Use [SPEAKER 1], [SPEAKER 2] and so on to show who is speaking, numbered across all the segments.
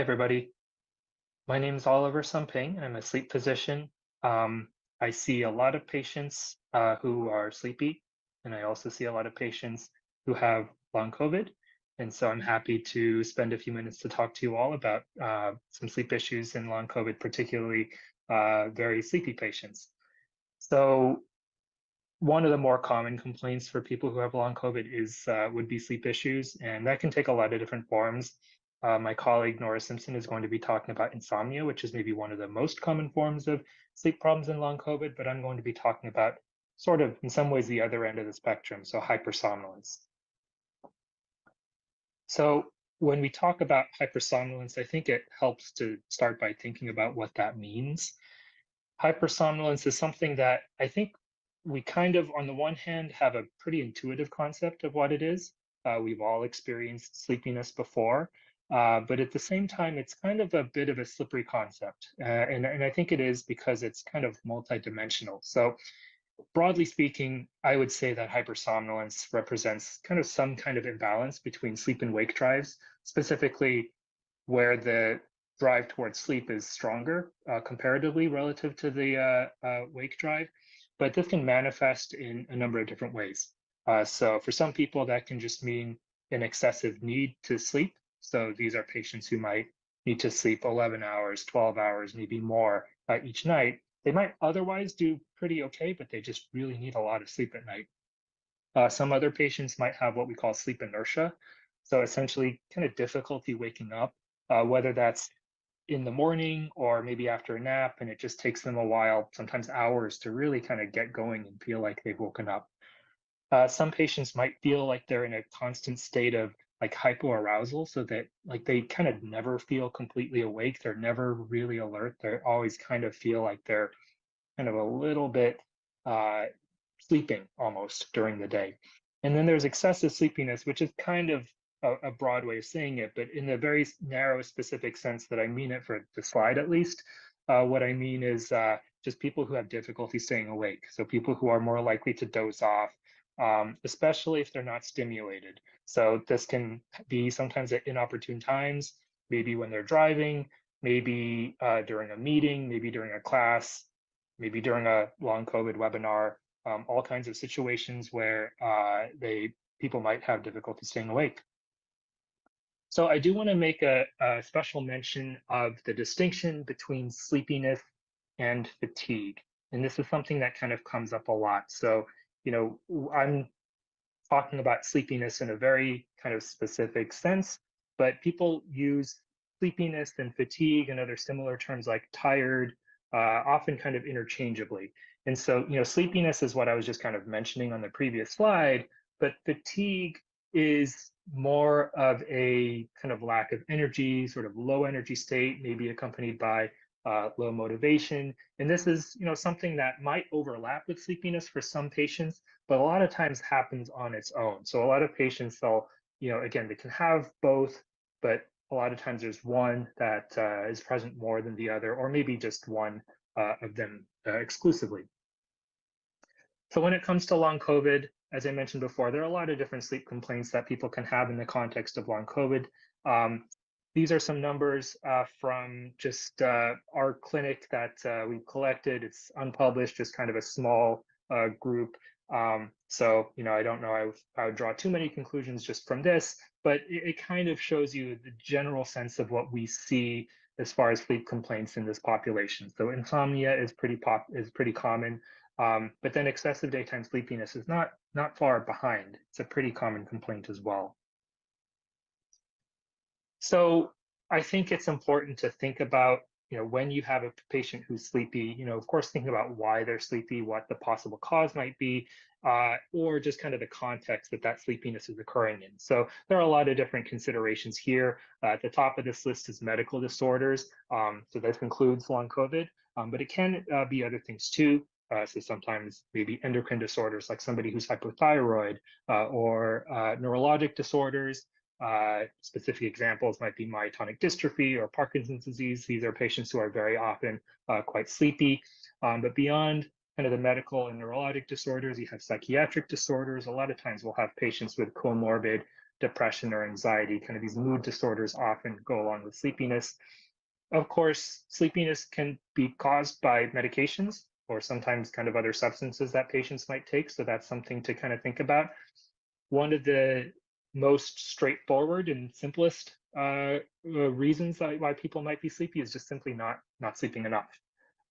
[SPEAKER 1] Hi, everybody. My name is Oliver Sumping. I'm a sleep physician. Um, I see a lot of patients uh, who are sleepy, and I also see a lot of patients who have long COVID. And so I'm happy to spend a few minutes to talk to you all about uh, some sleep issues in long COVID, particularly uh, very sleepy patients. So one of the more common complaints for people who have long COVID is uh, would be sleep issues, and that can take a lot of different forms. Uh, my colleague Norah Simpson is going to be talking about insomnia, which is maybe one of the most common forms of sleep problems in long COVID, but I'm going to be talking about sort of, in some ways, the other end of the spectrum, so hypersomnolence. So when we talk about hypersomnolence, I think it helps to start by thinking about what that means. Hypersomnolence is something that I think we kind of, on the one hand, have a pretty intuitive concept of what it is. Uh, we've all experienced sleepiness before. Uh, but at the same time, it's kind of a bit of a slippery concept. Uh, and, and I think it is because it's kind of multidimensional. So broadly speaking, I would say that hypersomnolence represents kind of some kind of imbalance between sleep and wake drives, specifically where the drive towards sleep is stronger uh, comparatively relative to the uh, uh, wake drive. But this can manifest in a number of different ways. Uh, so for some people, that can just mean an excessive need to sleep. So these are patients who might need to sleep 11 hours, 12 hours, maybe more uh, each night. They might otherwise do pretty okay, but they just really need a lot of sleep at night. Uh, some other patients might have what we call sleep inertia. So essentially kind of difficulty waking up, uh, whether that's in the morning or maybe after a nap, and it just takes them a while, sometimes hours, to really kind of get going and feel like they've woken up. Uh, some patients might feel like they're in a constant state of like hypoarousal so that like they kind of never feel completely awake they're never really alert they always kind of feel like they're kind of a little bit uh, sleeping almost during the day. And then there's excessive sleepiness which is kind of a, a, broad way of saying it but in the very narrow specific sense that i mean it for the slide at least uh, what i mean is uh, just people who have difficulty staying awake. So people who are more likely to doze off um, especially if they're not stimulated. So this can be sometimes at inopportune times, maybe when they're driving, maybe uh, during a meeting, maybe during a class, maybe during a long COVID webinar, um, all kinds of situations where uh, they people might have difficulty staying awake. So I do want to make a, a special mention of the distinction between sleepiness and fatigue. And this is something that kind of comes up a lot. So you know, I'm talking about sleepiness in a very kind of specific sense, but people use sleepiness and fatigue and other similar terms like tired, uh, often kind of interchangeably. And so, you know, sleepiness is what I was just kind of mentioning on the previous slide, but fatigue is more of a kind of lack of energy, sort of low energy state, maybe accompanied by uh, low motivation. And this is, you know, something that might overlap with sleepiness for some patients, but a lot of times happens on its own. So a lot of patients, they'll, you know, again, they can have both, but a lot of times there's one that uh, is present more than the other, or maybe just one uh, of them uh, exclusively. So when it comes to long COVID, as I mentioned before, there are a lot of different sleep complaints that people can have in the context of long COVID. Um, these are some numbers uh, from just uh, our clinic that uh, we've collected. It's unpublished, just kind of a small uh, group. Um, so, you know, I don't know, I, I, would draw too many conclusions just from this, but it, it, kind of shows you the general sense of what we see as far as sleep complaints in this population. So insomnia is pretty pop is pretty common, um, but then excessive daytime sleepiness is not not far behind. It's a pretty common complaint as well. So I think it's important to think about, you know, when you have a patient who's sleepy, you know, of course, thinking about why they're sleepy, what the possible cause might be, uh, or just kind of the context that that sleepiness is occurring in. So there are a lot of different considerations here. Uh, at the top of this list is medical disorders. Um, so this includes long COVID, um, but it can uh, be other things too. Uh, so sometimes maybe endocrine disorders like somebody who's hypothyroid uh, or uh, neurologic disorders, uh, specific examples might be myotonic dystrophy or Parkinson's disease. These are patients who are very often uh, quite sleepy. Um, but beyond kind of the medical and neurologic disorders, you have psychiatric disorders. A lot of times we'll have patients with comorbid depression or anxiety. Kind of these mood disorders often go along with sleepiness. Of course, sleepiness can be caused by medications or sometimes kind of other substances that patients might take. So that's something to kind of think about. One of the most straightforward and simplest uh, uh, reasons why people might be sleepy is just simply not not sleeping enough.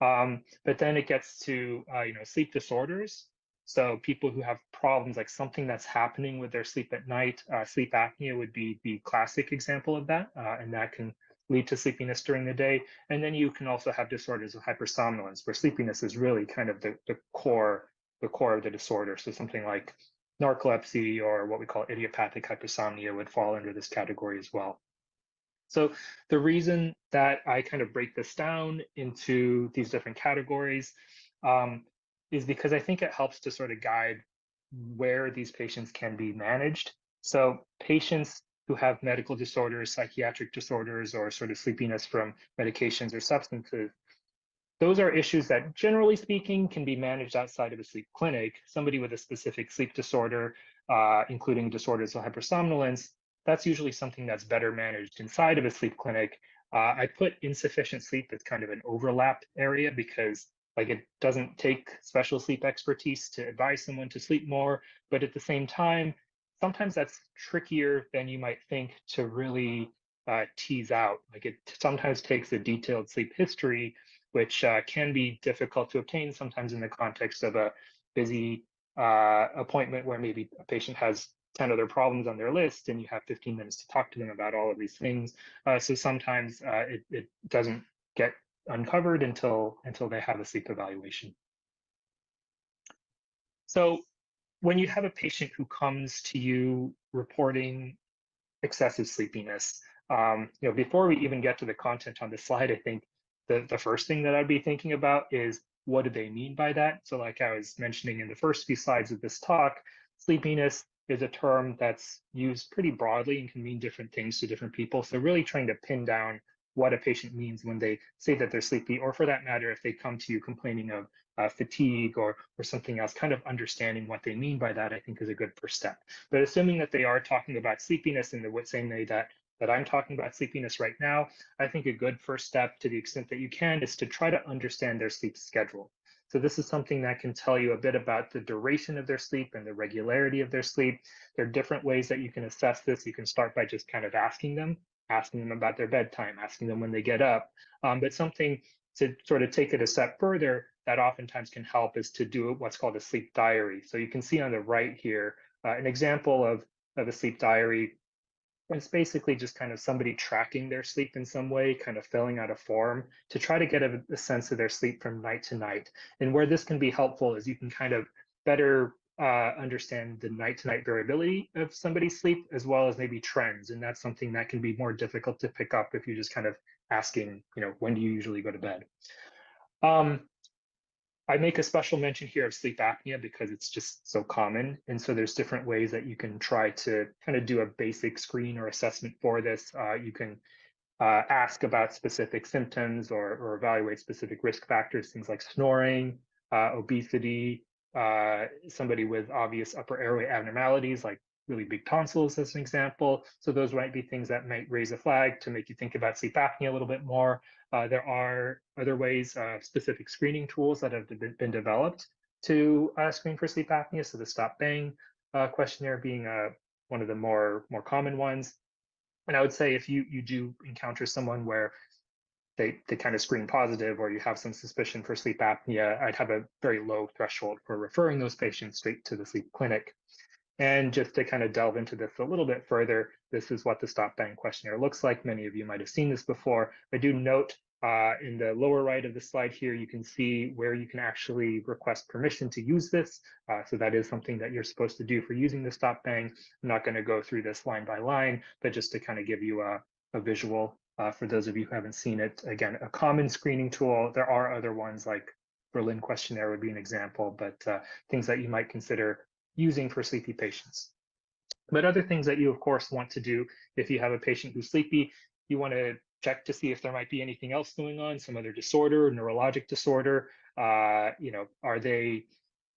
[SPEAKER 1] Um, but then it gets to uh, you know sleep disorders. So people who have problems like something that's happening with their sleep at night, uh, sleep apnea would be the classic example of that, uh, and that can lead to sleepiness during the day. And then you can also have disorders of hypersomnolence, where sleepiness is really kind of the, the core the core of the disorder. So something like narcolepsy or what we call idiopathic hypersomnia would fall under this category as well. So the reason that I kind of break this down into these different categories um, is because I think it helps to sort of guide where these patients can be managed. So patients who have medical disorders, psychiatric disorders, or sort of sleepiness from medications or substances, those are issues that generally speaking can be managed outside of a sleep clinic. Somebody with a specific sleep disorder, uh, including disorders of hypersomnolence, that's usually something that's better managed inside of a sleep clinic. Uh, I put insufficient sleep as kind of an overlap area because like it doesn't take special sleep expertise to advise someone to sleep more, but at the same time, sometimes that's trickier than you might think to really uh, tease out. Like it sometimes takes a detailed sleep history, which uh, can be difficult to obtain sometimes in the context of a busy uh, appointment where maybe a patient has 10 other problems on their list and you have 15 minutes to talk to them about all of these things. Uh, so sometimes uh, it, it doesn't get uncovered until until they have a sleep evaluation. So when you have a patient who comes to you reporting excessive sleepiness, um, you know, before we even get to the content on the slide, I think the, the first thing that I'd be thinking about is what do they mean by that? So like I was mentioning in the first few slides of this talk, sleepiness is a term that's used pretty broadly and can mean different things to different people. So really trying to pin down what a patient means when they say that they're sleepy, or for that matter, if they come to you complaining of uh, fatigue or, or something else, kind of understanding what they mean by that, I think is a good first step. But assuming that they are talking about sleepiness in the same way that that I'm talking about sleepiness right now, I think a good first step to the extent that you can is to try to understand their sleep schedule. So this is something that can tell you a bit about the duration of their sleep and the regularity of their sleep. There are different ways that you can assess this. You can start by just kind of asking them, asking them about their bedtime, asking them when they get up. Um, but something to sort of take it a step further that oftentimes can help is to do what's called a sleep diary. So you can see on the right here uh, an example of, of a sleep diary it's basically just kind of somebody tracking their sleep in some way, kind of filling out a form to try to get a, a, sense of their sleep from night to night. And where this can be helpful is you can kind of better uh, understand the night to night variability of somebody's sleep, as well as maybe trends. And that's something that can be more difficult to pick up if you're just kind of asking, you know, when do you usually go to bed? Um, I make a special mention here of sleep apnea because it's just so common. And so there's different ways that you can try to kind of do a basic screen or assessment for this. Uh, you can uh, ask about specific symptoms or, or, evaluate specific risk factors, things like snoring, uh, obesity, uh, somebody with obvious upper airway abnormalities like really big tonsils as an example. So those might be things that might raise a flag to make you think about sleep apnea a little bit more. Uh, there are other ways, uh, specific screening tools that have been developed to uh, screen for sleep apnea. So the stop bang uh, questionnaire being uh, one of the more more common ones. And I would say if you you do encounter someone where they, they kind of screen positive or you have some suspicion for sleep apnea, I'd have a very low threshold for referring those patients straight to the sleep clinic. And just to kind of delve into this a little bit further, this is what the stop bang questionnaire looks like. Many of you might have seen this before. I do note uh, in the lower right of the slide here, you can see where you can actually request permission to use this. Uh, so that is something that you're supposed to do for using the stop bang. I'm not going to go through this line by line, but just to kind of give you a, a visual uh, for those of you who haven't seen it. Again, a common screening tool. There are other ones like Berlin questionnaire would be an example, but uh, things that you might consider using for sleepy patients. But other things that you, of course, want to do if you have a patient who's sleepy, you want to check to see if there might be anything else going on, some other disorder, neurologic disorder. Uh, you know, are they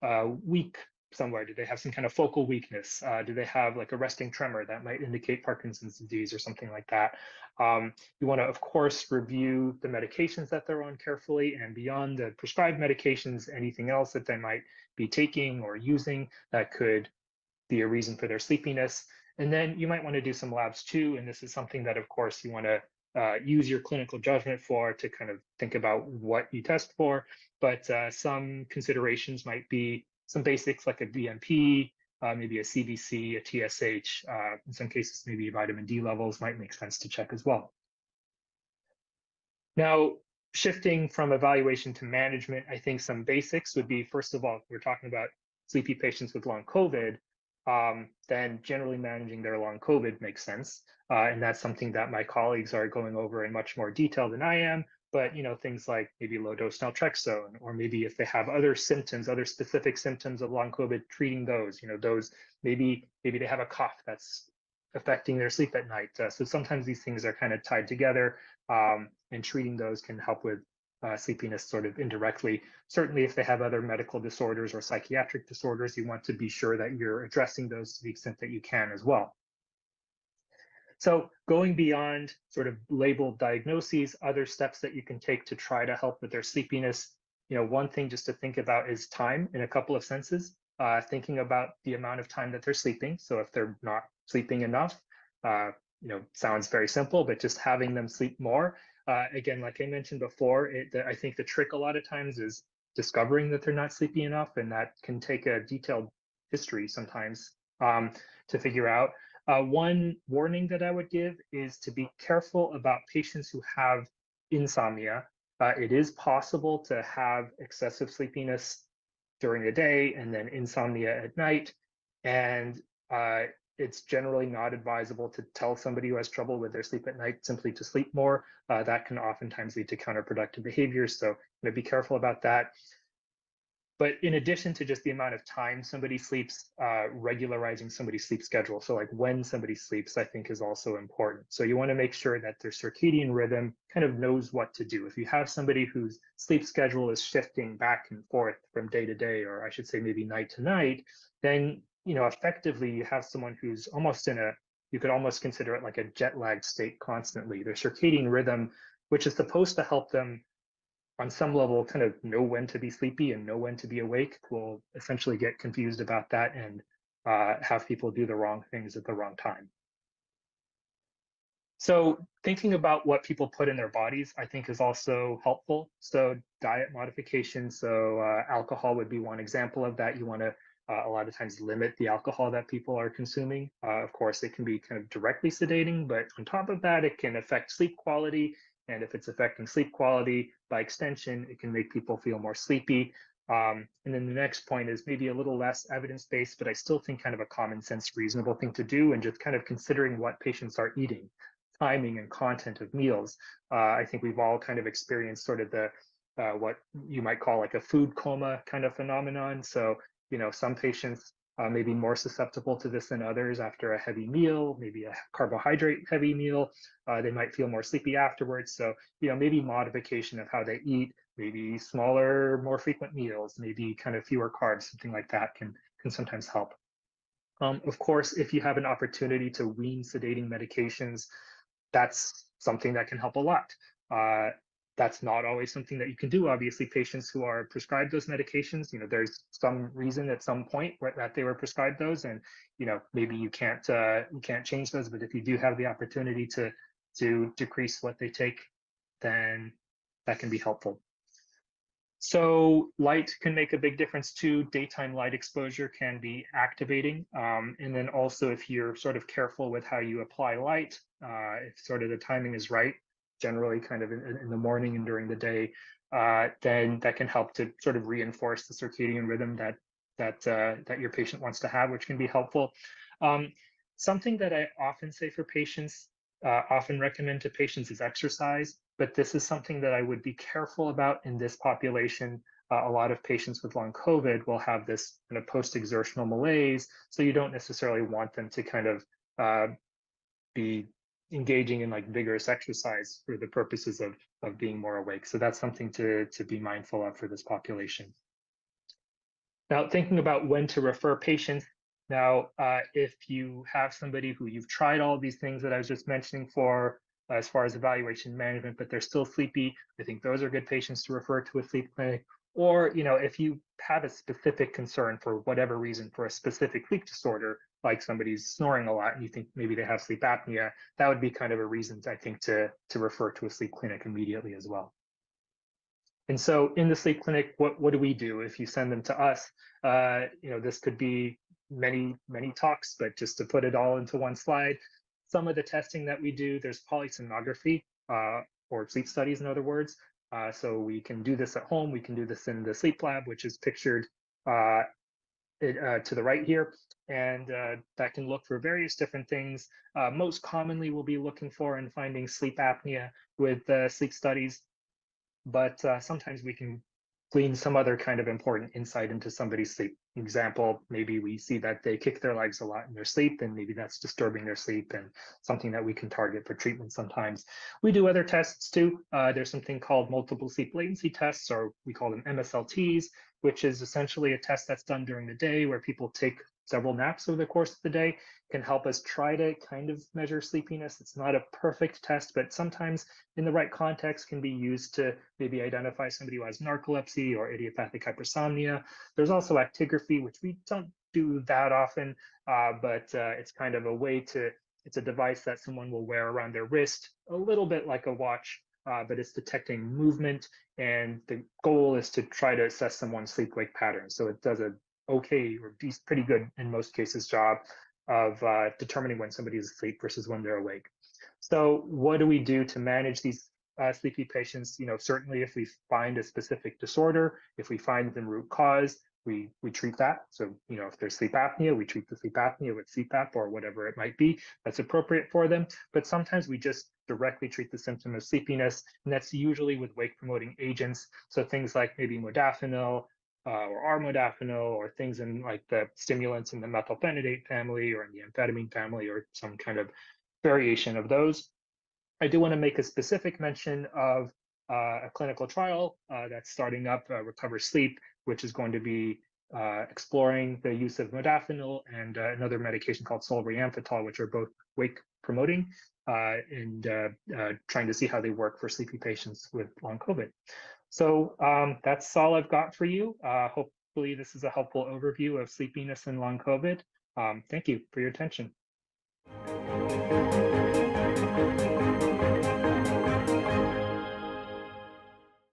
[SPEAKER 1] uh, weak somewhere? Do they have some kind of focal weakness? Uh, do they have like a resting tremor that might indicate Parkinson's disease or something like that? Um, you want to, of course, review the medications that they're on carefully and beyond the prescribed medications, anything else that they might be taking or using that could be a reason for their sleepiness. And then you might want to do some labs too. And this is something that, of course, you want to uh, use your clinical judgment for to kind of think about what you test for. But uh, some considerations might be some basics like a BMP, uh, maybe a CBC, a TSH. Uh, in some cases, maybe vitamin D levels might make sense to check as well. Now, shifting from evaluation to management, I think some basics would be, first of all, we're talking about sleepy patients with long COVID, um, then generally managing their long COVID makes sense. Uh, and that's something that my colleagues are going over in much more detail than I am but you know things like maybe low dose naltrexone or maybe if they have other symptoms other specific symptoms of long covid treating those you know those maybe maybe they have a cough that's affecting their sleep at night. Uh, so sometimes these things are kind of tied together um, and treating those can help with uh, sleepiness sort of indirectly. Certainly if they have other medical disorders or psychiatric disorders you want to be sure that you're addressing those to the extent that you can as well so going beyond sort of labeled diagnoses, other steps that you can take to try to help with their sleepiness. You know, one thing just to think about is time in a couple of senses. Uh, thinking about the amount of time that they're sleeping. So if they're not sleeping enough, uh, you know, sounds very simple, but just having them sleep more. Uh, again, like I mentioned before, it, the, I think the trick a lot of times is discovering that they're not sleepy enough, and that can take a detailed history sometimes um, to figure out. Uh, one warning that I would give is to be careful about patients who have insomnia. Uh, it is possible to have excessive sleepiness during the day and then insomnia at night. And uh, it's generally not advisable to tell somebody who has trouble with their sleep at night simply to sleep more. Uh, that can oftentimes lead to counterproductive behaviors. So you know, be careful about that. But in addition to just the amount of time somebody sleeps, uh, regularizing somebody's sleep schedule. So like when somebody sleeps, I think is also important. So you want to make sure that their circadian rhythm kind of knows what to do. If you have somebody whose sleep schedule is shifting back and forth from day to day, or I should say maybe night to night, then you know effectively you have someone who's almost in a you could almost consider it like a jet lagged state constantly. Their circadian rhythm, which is supposed to help them on some level kind of know when to be sleepy and know when to be awake will essentially get confused about that and uh, have people do the wrong things at the wrong time. So thinking about what people put in their bodies, I think is also helpful. So diet modification, so uh, alcohol would be one example of that. You want to uh, a lot of times limit the alcohol that people are consuming. Uh, of course, it can be kind of directly sedating, but on top of that, it can affect sleep quality and if it's affecting sleep quality, by extension, it can make people feel more sleepy. Um, and then the next point is maybe a little less evidence based, but I still think kind of a common sense, reasonable thing to do, and just kind of considering what patients are eating, timing and content of meals. Uh, I think we've all kind of experienced sort of the uh, what you might call like a food coma kind of phenomenon. So, you know, some patients uh, maybe more susceptible to this than others after a heavy meal, maybe a carbohydrate heavy meal. Uh, they might feel more sleepy afterwards. So, you know, maybe modification of how they eat, maybe smaller, more frequent meals, maybe kind of fewer carbs, something like that can, can sometimes help. Um, of course, if you have an opportunity to wean sedating medications, that's something that can help a lot. Uh, that's not always something that you can do. Obviously, patients who are prescribed those medications, you know, there's some reason at some point that they were prescribed those, and you know, maybe you can't uh, you can't change those. But if you do have the opportunity to to decrease what they take, then that can be helpful. So light can make a big difference too. Daytime light exposure can be activating. Um, and then also if you're sort of careful with how you apply light, uh, if sort of the timing is right, generally kind of in, in the morning and during the day, uh, then that can help to sort of reinforce the circadian rhythm that that uh, that your patient wants to have, which can be helpful. Um, something that I often say for patients, uh, often recommend to patients is exercise, but this is something that I would be careful about in this population. Uh, a lot of patients with long COVID will have this kind of post-exertional malaise, so you don't necessarily want them to kind of uh, be engaging in like vigorous exercise for the purposes of of being more awake. So that's something to to be mindful of for this population. Now, thinking about when to refer patients. Now, uh, if you have somebody who you've tried all these things that I was just mentioning for, as far as evaluation management, but they're still sleepy, I think those are good patients to refer to a sleep clinic. Or, you know, if you have a specific concern for whatever reason for a specific sleep disorder, like somebody's snoring a lot and you think maybe they have sleep apnea, that would be kind of a reason, I think, to, to refer to a sleep clinic immediately as well. And so in the sleep clinic, what, what do we do if you send them to us? Uh, you know, this could be many, many talks, but just to put it all into one slide, some of the testing that we do, there's polysomnography uh, or sleep studies, in other words. Uh, so we can do this at home. We can do this in the sleep lab, which is pictured uh, it, uh, to the right here. And uh, that can look for various different things. most commonly, we'll be looking for and finding sleep apnea with sleep studies but uh, sometimes we can glean some other kind of important insight into somebody's sleep. Example, maybe we see that they kick their legs a lot in their sleep, and maybe that's disturbing their sleep and something that we can target for treatment sometimes. We do other tests too. Uh, there's something called multiple sleep latency tests, or we call them MSLTs, which is essentially a test that's done during the day where people take several naps over the course of the day can help us try to kind of measure sleepiness. It's not a perfect test, but sometimes in the right context can be used to maybe identify somebody who has narcolepsy or idiopathic hypersomnia. There's also actigraphy, which we don't do that often, uh, but uh, it's kind of a way to, it's a device that someone will wear around their wrist, a little bit like a watch, uh, but it's detecting movement. And the goal is to try to assess someone's sleep wake pattern. So it does a okay or pretty good in most cases job of uh, determining when somebody is asleep versus when they're awake. So what do we do to manage these uh, sleepy patients? You know, certainly if we find a specific disorder, if we find the root cause, we we treat that. So you know, if there's sleep apnea, we treat the sleep apnea with CPAP or whatever it might be that's appropriate for them. But sometimes we just directly treat the symptom of sleepiness, and that's usually with wake promoting agents. So things like maybe modafinil, uh, or armodafinil or things in like the stimulants in the methylphenidate family or in the amphetamine family or some kind of variation of those. I do want to make a specific mention of uh, a clinical trial uh, that's starting up, uh, Recover Sleep, which is going to be uh, exploring the use of modafinil and uh, another medication called solriamfetol, which are both wake promoting and trying to see how they work for sleepy patients with long COVID. So um, that's all I've got for you. Uh, hopefully this is a helpful overview of sleepiness and long COVID. Um, thank you for your attention.